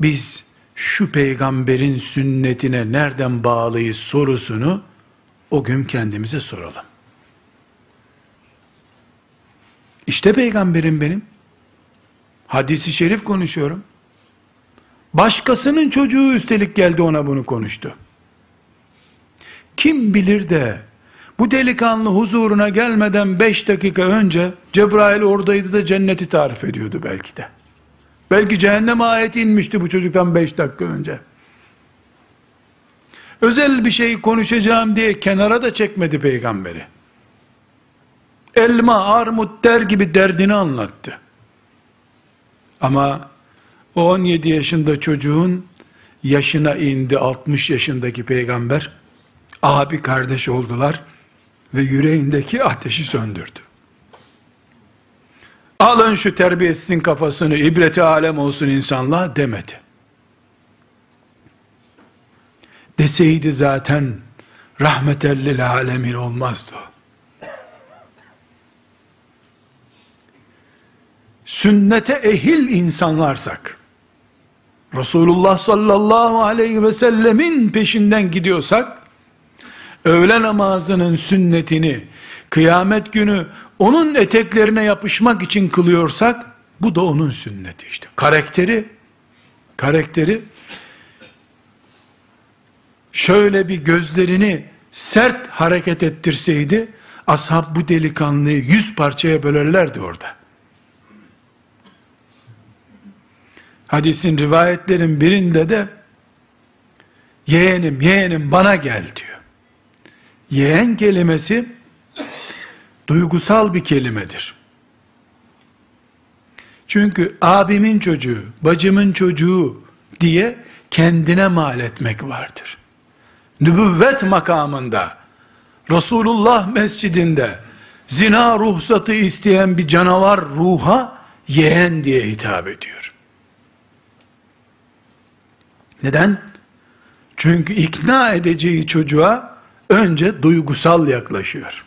biz şu peygamberin sünnetine nereden bağlıyız sorusunu o gün kendimize soralım. İşte peygamberim benim. Hadisi şerif konuşuyorum. Başkasının çocuğu üstelik geldi ona bunu konuştu. Kim bilir de bu delikanlı huzuruna gelmeden beş dakika önce Cebrail oradaydı da cenneti tarif ediyordu belki de. Belki cehennem ayeti inmişti bu çocuktan beş dakika önce. Özel bir şey konuşacağım diye kenara da çekmedi peygamberi. Elma, armut der gibi derdini anlattı. Ama o 17 yaşında çocuğun yaşına indi 60 yaşındaki peygamber abi kardeş oldular ve yüreğindeki ateşi söndürdü. Alın şu terbiyesizin kafasını ibreti alem olsun insanlığa demedi. Deseydi zaten rahmetellil alemin olmazdı. Sünnete ehil insanlarsak, Resulullah sallallahu aleyhi ve sellemin peşinden gidiyorsak, öğle namazının sünnetini, kıyamet günü onun eteklerine yapışmak için kılıyorsak, bu da onun sünneti işte. Karakteri, karakteri, şöyle bir gözlerini sert hareket ettirseydi, ashab bu delikanlıyı yüz parçaya bölerlerdi orada. Hadisin rivayetlerin birinde de yeğenim yeğenim bana gel diyor. Yeğen kelimesi duygusal bir kelimedir. Çünkü abimin çocuğu, bacımın çocuğu diye kendine mal etmek vardır. Nübüvvet makamında Resulullah mescidinde zina ruhsatı isteyen bir canavar ruha yeğen diye hitap ediyor. Neden? Çünkü ikna edeceği çocuğa önce duygusal yaklaşıyor.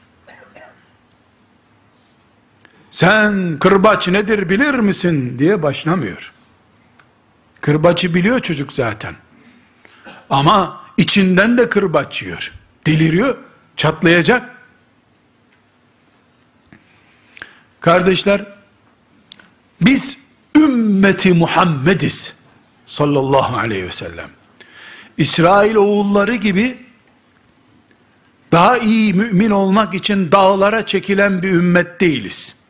Sen kırbaç nedir bilir misin diye başlamıyor. Kırbaçı biliyor çocuk zaten. Ama içinden de kırbaç yiyor. Deliriyor, çatlayacak. Kardeşler, biz ümmeti Muhammediz sallallahu aleyhi ve sellem. İsrail oğulları gibi daha iyi mümin olmak için dağlara çekilen bir ümmet değiliz.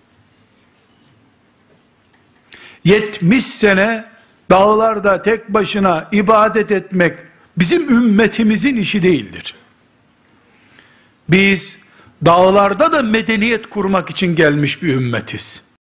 70 sene dağlarda tek başına ibadet etmek bizim ümmetimizin işi değildir. Biz dağlarda da medeniyet kurmak için gelmiş bir ümmetiz.